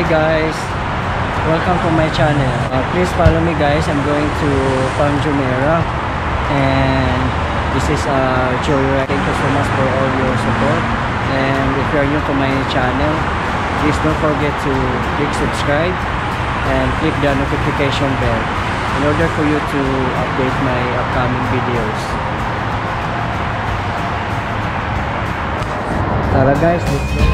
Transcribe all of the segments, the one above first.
Hi guys, welcome to my channel. Uh, please follow me guys. I'm going to Palm Jumeirah and this is uh, Joyride. Thank you so much for all your support. And if you are new to my channel, please don't forget to click subscribe and click the notification bell in order for you to update my upcoming videos. Tara guys, let's go.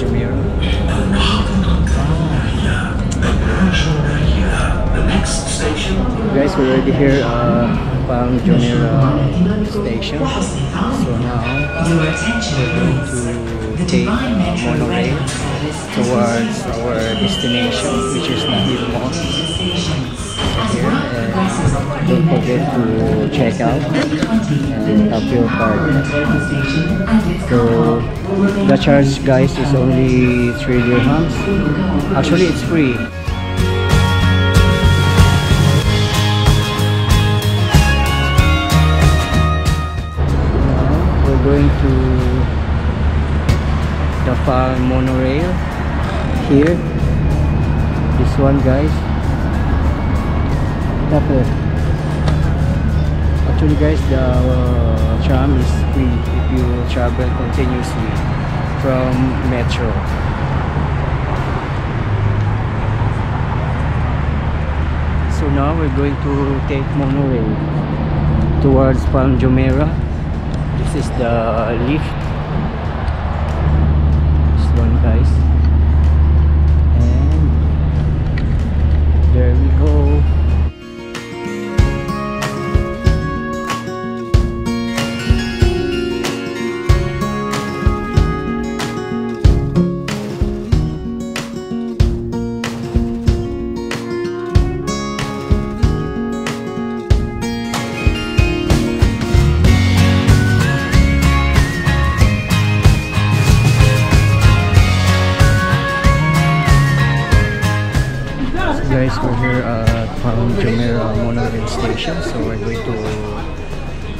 Palm Guys, we're already here uh, Palm Jumeirah station. So now we're going to take uh, monorail towards our destination, which is Nakheel Mall. And don't forget to check out and your card. So the charge guys is only 3 dirhams. Actually it's free. We're going to the farm monorail here. This one guys. Tapos Actually guys, the uh, tram is free if you travel continuously from Metro. So now we're going to take monorail towards Palm Jumeirah. This is the lift. Guys we're here at Palm Jumeirah monorail station so we're going to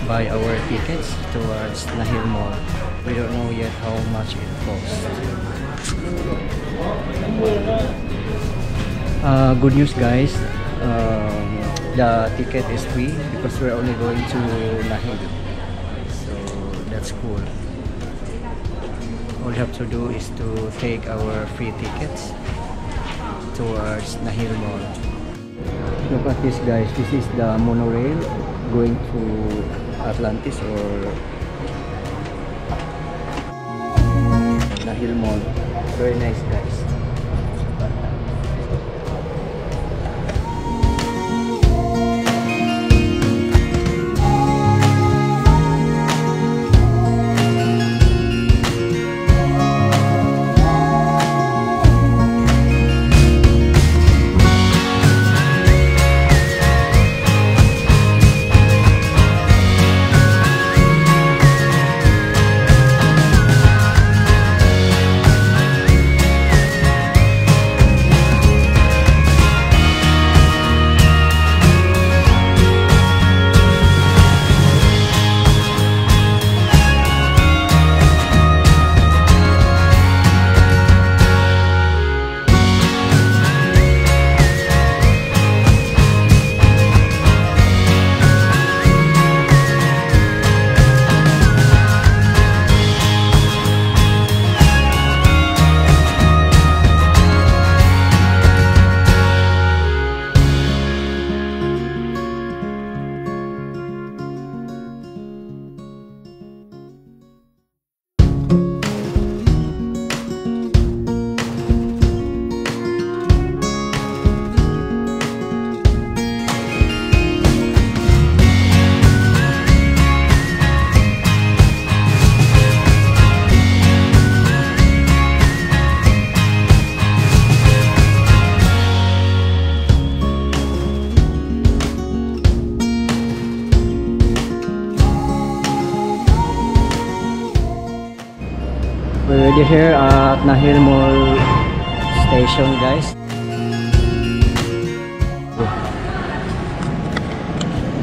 buy our tickets towards Nakheel Mall. We don't know yet how much it costs. Uh, good news guys. Um, the ticket is free because we're only going to Nakheel so that's cool. All you have to do is to take our free tickets towards Nahil Mall. Look at this guys, this is the monorail going to Atlantis or Nahil Mall. Very nice guys. You're here at Nakheel Mall Station, guys.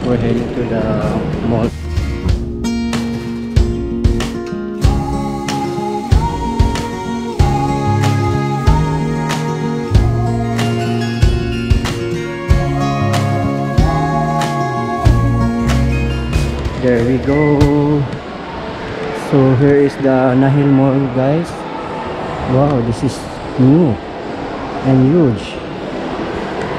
We're heading to the mall. There we go. So here is the Nahil Mall guys. Wow, this is new and huge.